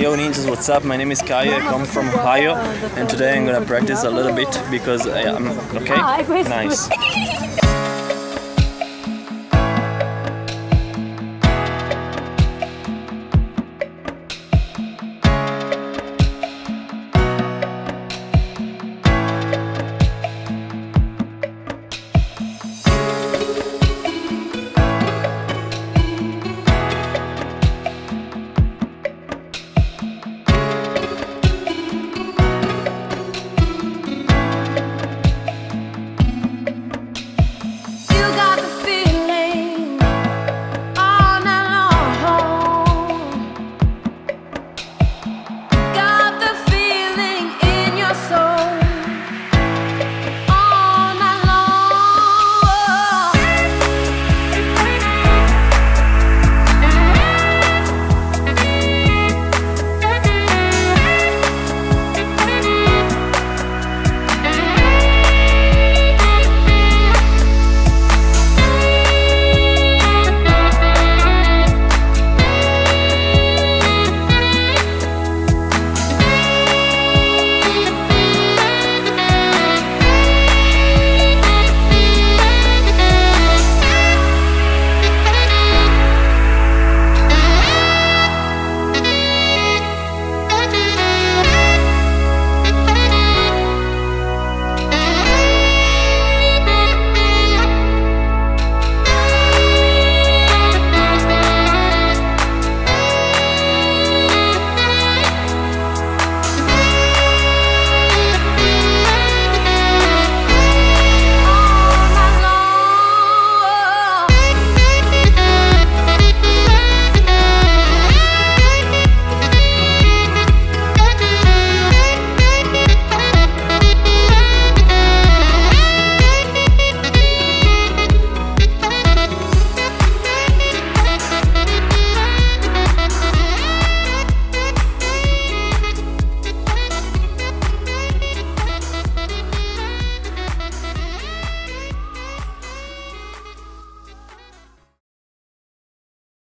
Yo ninjas, what's up? My name is Kaio. I come from Ohio, and today I'm gonna practice a little bit because I am okay. Nice.